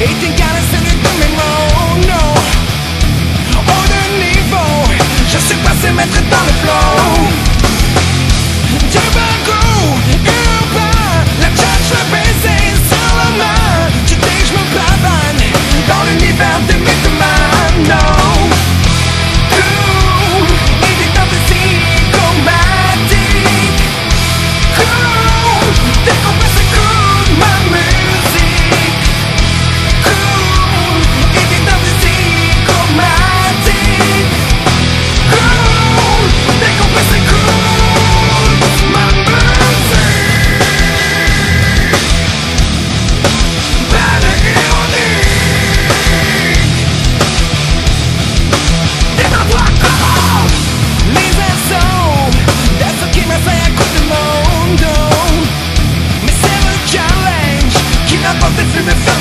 18 m'apporte